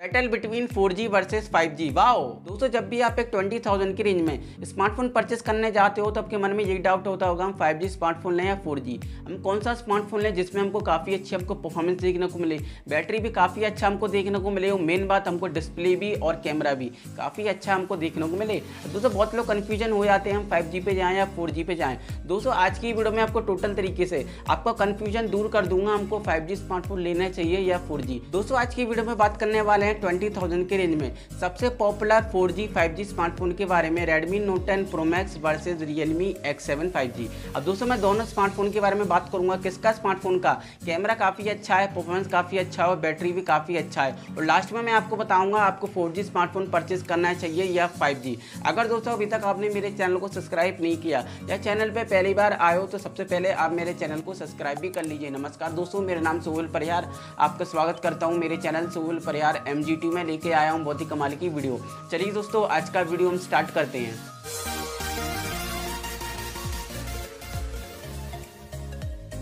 Battle between 4G versus 5G wow दोस्तों जब भी आप एक 20,000 की रेंज में स्मार्टफ़ोन परचेस करने जाते हो तो आपके मन में यही डाउट होता होगा हम 5G स्मार्टफ़ोन लें या 4G हम कौन सा स्मार्टफ़ोन लें जिसमें हमको काफ़ी अच्छी हमको परफॉर्मेंस देखने को मिले? बैटरी भी काफ़ी अच्छा हमको देखने को मिले और मेन बात हमको डिस्प्ले भी और कैमरा भी काफ़ी अच्छा हमको देखने को मिले। दोस्तों बहुत लोग कन्फ्यूज़न हो जाते हैं हम फाइव पे जाएँ या फोर पे जाएँ। दोस्तों आज की वीडियो में आपको टोटल तरीके से आपका कन्फ्यूज़न दूर कर दूँगा हमको फाइव स्मार्टफ़ोन लेना चाहिए या फोर दोस्तों आज की वीडियो में बात करने वाले हैं ट्वेंटी थाउज़ेंड के रेंज में। सबसे पॉपुलर 4G 5G स्मार्टफ़ोन के बारे में Redmi Note 10 Pro Max versus Realme X7 5G अब दोस्तों, मैं दोनों स्मार्टफ़ोन के बारे में बात करूँगा। किसका स्मार्टफ़ोन का? कैमरा काफ़ी अच्छा है परफॉर्मेंस काफ़ी अच्छा है बैटरी भी काफ़ी अच्छा है। और लास्ट में मैं आपको बताऊँगा, आपको 4G स्मार्टफ़ोन परचेज करना चाहिए या 5G अगर दोस्तों, अभी तक आपने मेरे चैनल को सब्सक्राइब नहीं किया या चैनल पर पहली बार आए हो तो सबसे पहले आप मेरे चैनल को सब्सक्राइब भी कर लीजिए। नमस्कार दोस्तों, मेरा नाम सोहल परिहार। आपका स्वागत करता हूँ मेरे चैनल सोहल परिहार एम में लेके लेके आया हूँ बहुत ही कमाल की वीडियो। चलिए दोस्तों, आज का वीडियो हम स्टार्ट करते हैं।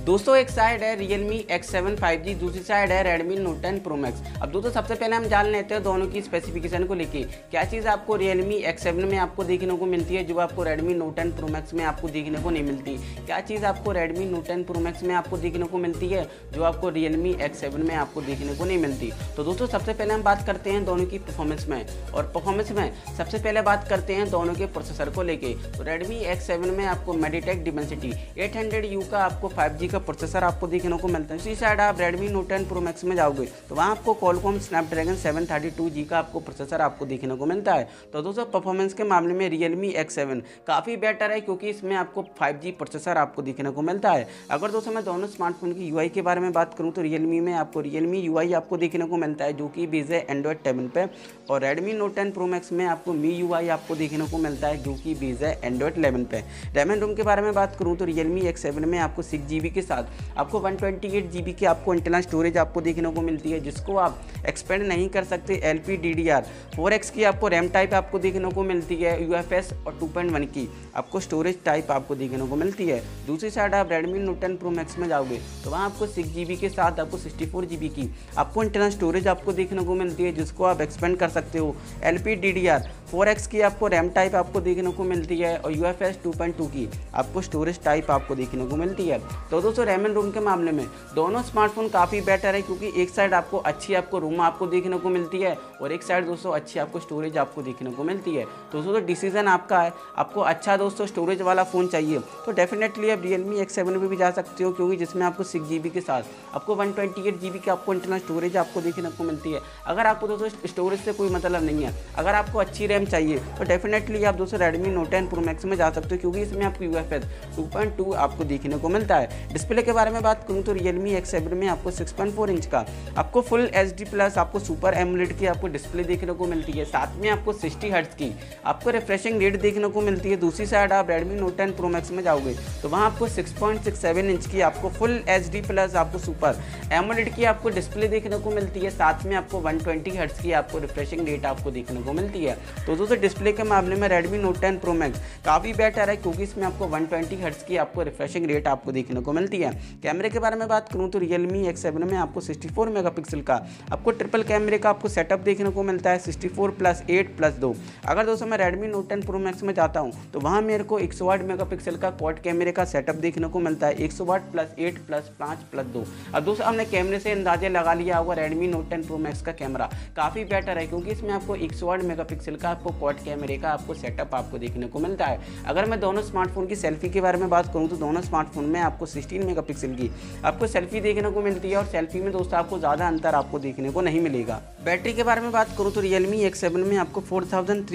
दोस्तों, एक साइड है Realme X7 5G दूसरी साइड है Redmi Note 10 Pro Max अब दोस्तों सबसे पहले हम जान लेते हैं दोनों की स्पेसिफिकेशन को लेके। क्या चीज़ आपको Realme X7 में आपको देखने को मिलती है, जो आपको Note 10 Pro Max में आपको देखने को नहीं मिलती? क्या चीज़ आपको Redmi Note 10 Pro में आपको देखने को मिलती है, जो आपको Realme X7 में आपको देखने को नहीं मिलती? तो दोस्तों, सबसे पहले हम बात करते हैं दोनों की परफॉर्मेंस में। और परफॉर्मेंस में सबसे पहले बात करते हैं दोनों के प्रोसेसर को लेके। तो Redmi X7 में आपको Mediatek Dimensity 800U का आपको 5G का प्रोसेसर आपको देखने को मिलता है। इसी साइड आप Redmi Note Ten Pro Max में जाओगे तो वहाँ आपको Qualcomm Snapdragon seven thirty two G का आपको प्रोसेसर आपको देखने को मिलता है। तो दोस्तों परफॉर्मेंस के मामले में रियलमी एक्स सेवन काफ़ी बेटर है क्योंकि इसमें आपको फाइव जी प्रोसेसर आपको देखने को मिलता है। अगर दोस्तों, मैं दोनों स्मार्टफ़ोन की यूआई के बारे में बात करूँ तो रियलमी में आपको रियलमी यू आपको देखने को मिलता है, जो कि बेज है एंड्रॉयड टेबन पे। और Redmi Note Ten Pro Max में आपको मी यू आपको देखने को मिलता है, जो कि बेज है एंड्रॉयड इलेवन पे। रैम एंड रोम के बारे में बात करूँ तो रियलमी एक्स सेवन में आपको सिक्स जी के साथ आपको वन ट्वेंटी एट जी की आपको इंटरनल स्टोरेज आपको देखने को मिलती है, जिसको आप एक्सपेंड नहीं कर सकते L P D D R four X की आपको रैम टाइप आपको देखने को मिलती है यू एफ़ एस और टू पॉइंट वन की आपको स्टोरेज टाइप आपको देखने को मिलती है। दूसरी साइड आप Redmi Note Ten Pro Max में जाओगे तो वहाँ आपको सिक्स जी बी के साथ आपको सिक्सटी फोर जी बी की आपको इंटरनल स्टोरेज आपको देखने को मिलती है, जिसको आप एक्सपेंड कर सकते हो। L P D D R four X की आपको रैम टाइप आपको देखने को मिलती है और U F S two point two की आपको स्टोरेज टाइप आपको देखने को मिलती है। तो दोस्तों, रैम एंड रोम के मामले में दोनों स्मार्टफ़ोन काफ़ी बेटर है क्योंकि एक साइड आपको अच्छी आपको रूम आपको देखने को मिलती है और एक साइड दोस्तों अच्छी आपको स्टोरेज आपको देखने को मिलती है। तो दोस्तों, डिसीज़न आपका है। आपको अच्छा दोस्तों स्टोरेज वाला फ़ोन चाहिए तो डेफिनेटली आप रियल मी एक्स सेवन भी जा सकते हो क्योंकि जिसमें आपको सिक्स जी के साथ आपको one twenty eight G B की आपको इंटरनल स्टोरेज आपको देखने को मिलती है। अगर आपको दोस्तों स्टोरेज से कोई मतलब नहीं है। अगर आपको अच्छी रैम चाहिए तो डेफिनेटली आप दोस्तों Redmi Note Ten Pro Max में जा सकते हो, क्योंकि इसमें आपको U F S two point two आपको देखने को मिलता है। डिस्प्ले के बारे में बात करूँ तो रियलमी एक्स सेवन में आपको 6.4 इंच का, आपको फुल एच प्लस आपको सुपर एमुलेट की आपको डिस्प्ले देखने को मिलती है। साथ में आपको 60 हर्ट्ज की, आपको रिफ्रेशिंग रेट देखने को मिलती है। दूसरी साइड आप Redmi Note Ten Pro Max में जाओगे तो वहाँ आपको 6.67 इंच की आपको फुल एच डी प्लस आपको सुपर एमुलेट की आपको डिस्प्ले देखने को मिलती है। साथ में आपको 120 हर्ट्ज की आपको रिफ्रेशिंग रेट आपको देखने को मिलती है। तो दोस्तों डिस्प्ले के मामले में Redmi Note Ten Pro Max काफ़ी बेटर है, क्योंकि इसमें आपको 120 हर्ट्ज की आपको रिफ्रेशिंग रेट आपको देखने को मिलती है। कैमरे के बारे में बात करूँ तो रियलमी एक्स सेवन में आपको 64 मेगापिक्सल का, आपको ट्रिपल कैमरे का आपको सेटअप देखने को मिलता है 64 प्लस एट प्लस दो। अगर दोस्तों मैं Redmi Note Ten Pro Max में जाता हूँ तो वहाँ मेरे को एक सौ आठ मेगा पिक्सल का क्वाड कैमरे का सेटअप देखने को मिलता है, एक सौ आठ प्लस एट प्लस पाँच प्लस दो। अब दोस्तों हमने कैमरे से अंदाज़ा लगा लिया होगा Redmi Note Ten Pro Max का कैमरा, काफ़ी बेटर है, क्योंकि इसमें आपको एक सौ आठ मेगा पिक्सल का आपको क्वाड कैमरे का, आपको सेटअप आपको देखने को मिलता है। अगर मैं दोनों स्मार्टफ़ोन की सेल्फी के बारे में बात करूँ तो दोनों स्मार्टफ़ोन में आपको सिक्सटीन मेगा की आपको सेल्फी देखने को मिलती है और सेल्फी में दोस्तों आपको ज़्यादा अंतर आपको देखने को नहीं मिलेगा। बैटरी के बारे में बात करूँ तो रियलमी एक्स में आपको फोर थाउज़ेंड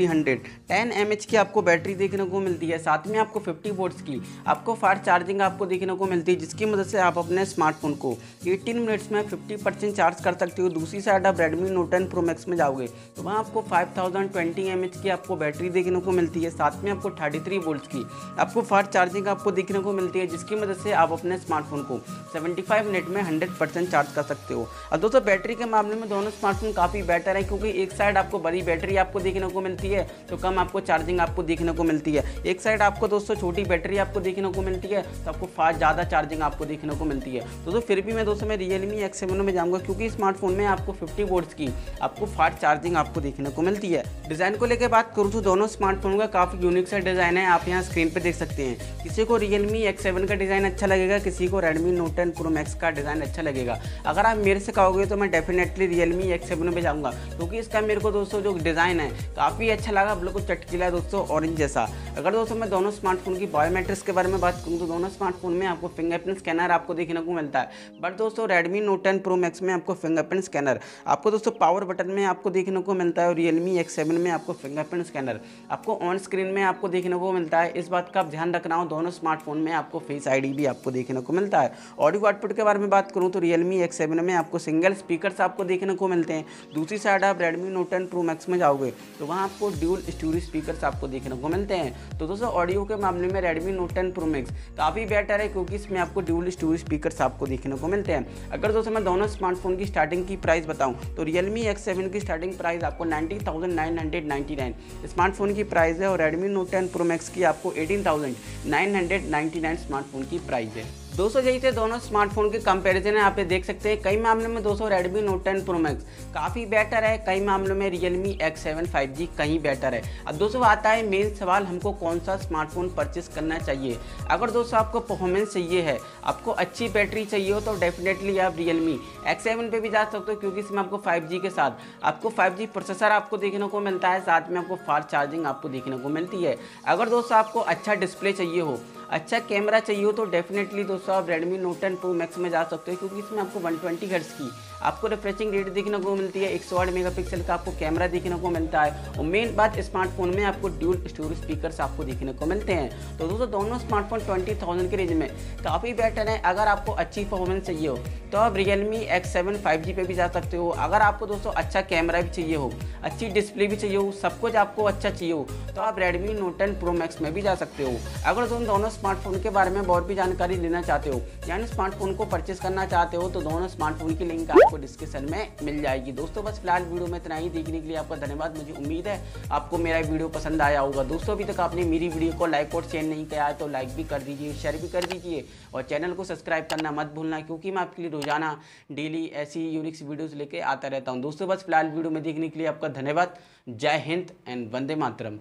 की आपको बैटरी देखने को मिलती है। साथ में आपको फिफ्टी वोट्स की आपको फास्ट चार्जिंग आपको देखने को मिलती है, जिसकी मदद से आप अपने स्मार्टफ़ोन को एटीन मिनट्स में फिफ्टी परसेंट चार्ज कर सकते हो। दूसरी साइड आप Redmi Note Ten Pro Max में जाओगे तो वहाँ आपको five thousand twenty M H की आपको बैटरी देखने को मिलती है, साथ में आपको थर्टी थ्री वोल्ट की, आपको फास्ट चार्जिंग आपको देखने को मिलती है, जिसकी मदद से आप अपने स्मार्टफ़ोन को 75 मिनट में 100 परसेंट चार्ज कर सकते हो। और दोस्तों बैटरी के मामले में दोनों स्मार्टफ़ोन काफ़ी बेटर है, क्योंकि एक साइड आपको बड़ी बैटरी आपको देखने को मिलती है तो कम आपको चार्जिंग आपको देखने को मिलती है। एक साइड आपको दोस्तों छोटी बैटरी आपको देखने को मिलती है तो आपको फास्ट ज़्यादा चार्जिंग आपको देखने को मिलती है। दोस्तों, फिर भी मैं दोस्तों मैं रियलमी एक्स सेवन में जाऊँगा, क्योंकि स्मार्टफ़ोन में आपको फिफ्टी वोट्स की आपको फास्ट चार्जिंग आपको देखने को मिलती है। डिज़ाइन को लेकर बात करूँ तो दोनों स्मार्टफ़ोन का काफ़ी यूनिक सा डिज़ाइन है, आप यहाँ स्क्रीन पर देख सकते हैं। किसी को एक्स सेवन का डिज़ाइन अच्छा लगेगा, किसी को Redmi Note Ten Pro Max का डिज़ाइन अच्छा लगेगा। अगर आप मेरे से कहोगे तो मैं डेफिनेटली रियलमी एक्स सेवन पे जाऊँगा, क्योंकि इसका मेरे को दोस्तों जो डिज़ाइन है, काफ़ी अच्छा लगा, आप बिल्कुल चटकीला दोस्तों ऑरेंज जैसा। अगर दोस्तों मैं दोनों स्मार्टफ़ोन की बायोमेट्रिक्स के बारे में बात करूँ तो दोनों स्मार्टफ़ोन में आपको फिंगरप्रिंट स्कैनर आपको देखने को मिलता है। बट दोस्तों Redmi Note Ten Pro Max में आपको फिंगरप्रिंट स्कैनर आपको दोस्तों पावर बटन में आपको देखने को मिलता है और रियलमी एक्स में आपको फिंगरप्रिंट स्कैनर आपको ऑन स्क्रीन में आपको देखने को मिलता है। इस बात का आप ध्यान रखना हो दोनों स्मार्टफ़ोन में आपको फेस आईडी भी आपको देखने को मिलता है। ऑडियो आउटपुट के बारे में बात करूँ तो रियलमी एक्स में आपको सिंगल स्पीकर आपको देखने को मिलते हैं। दूसरी साइड आप Redmi Note Ten Pro Max में जाओगे तो वहाँ आपको ड्यूल स्टोरी स्पीकर आपको देखने को मिलते हैं। तो दोस्तों ऑडियो के मामले में Redmi Note Ten Pro Max काफ़ी बेटर है क्योंकि इसमें आपको ड्यूल स्टोरी स्पीकर आपको देखने को मिलते हैं। अगर दोस्तों, मैं दोनों स्मार्टफ़ोन की स्टार्टिंग की प्राइस बताऊँ तो रियलमी एक्स सेवन की स्टार्टिंग प्राइस आपको nineteen thousand nine hundred ninety nine. Smartphone की प्राइस है और Redmi Note Ten Pro Max की आपको eighteen thousand nine hundred ninety nine smartphone की प्राइस है। दोस्तों यही थे दोनों स्मार्टफ़ोन के कंपैरिजन है, आप ये देख सकते हैं। कई मामलों में दोस्तों Redmi Note Ten Pro Max काफ़ी बेटर है, कई मामलों में Realme X seven five G कहीं बेटर है। अब दोस्तों, आता है मेन सवाल, हमको कौन सा स्मार्टफ़ोन परचेस करना चाहिए? अगर दोस्तों, आपको परफॉर्मेंस चाहिए है, आपको अच्छी बैटरी चाहिए हो तो डेफिनेटली आप रियलमी एक्स सेवन पे भी जा सकते हो, क्योंकि इसमें आपको फाइव जी के साथ, आपको फाइव जी प्रोसेसर आपको देखने को मिलता है, साथ में आपको फास्ट चार्जिंग आपको देखने को मिलती है। अगर दोस्तों, आपको अच्छा डिस्प्ले चाहिए हो अच्छा कैमरा चाहिए हो तो डेफिनेटली दोस्तों आप Redmi Note Ten Pro Max में जा सकते हो, क्योंकि इसमें आपको 120 ट्वेंटी की, आपको रिफ्रेशिंग रेट देखने को मिलती है, एक सौ आठ मेगा का आपको कैमरा देखने को मिलता है, और मेन बात स्मार्टफ़ोन में आपको ड्यूल स्टोरेज स्पीकर आपको देखने को मिलते हैं। तो दोस्तों दोनों स्मार्टफ़ोन ट्वेंटी के रेंज में, काफ़ी बेटर है, अगर आपको अच्छी परफॉर्मेंस चाहिए हो तो आप Realme X seven five G पे भी जा सकते हो। अगर आपको दोस्तों अच्छा कैमरा भी चाहिए हो, अच्छी डिस्प्ले भी चाहिए हो, सब कुछ आपको अच्छा चाहिए हो तो आप Redmi Note Ten Pro Max में भी जा सकते हो। अगर दोनों स्मार्टफ़ोन के बारे में बहुत भी जानकारी लेना चाहते हो। यानी स्मार्टफ़ोन को परचेस करना चाहते हो तो दोनों स्मार्टफ़ोन की लिंक आपको डिस्क्रिप्शन में मिल जाएगी। दोस्तों, बस फ़िलहाल वीडियो में इतना ही। देखने के लिए आपका धन्यवाद। मुझे उम्मीद है आपको मेरा वीडियो पसंद आया होगा। दोस्तों, अभी तक आपने मेरी वीडियो को लाइक और शेयर नहीं किया है तो लाइक भी कर दीजिए शेयर भी कर दीजिए और चैनल को सब्सक्राइब करना मत भूलना, क्योंकि मैं आपके लिए रोज़ाना डेली ऐसी यूनिक्स वीडियोज़ लेके आता रहता हूँ। दोस्तों, बस फ़िलहाल वीडियो में देखने के लिए आपका धन्यवाद। जय हिंद एंड वंदे मातरम।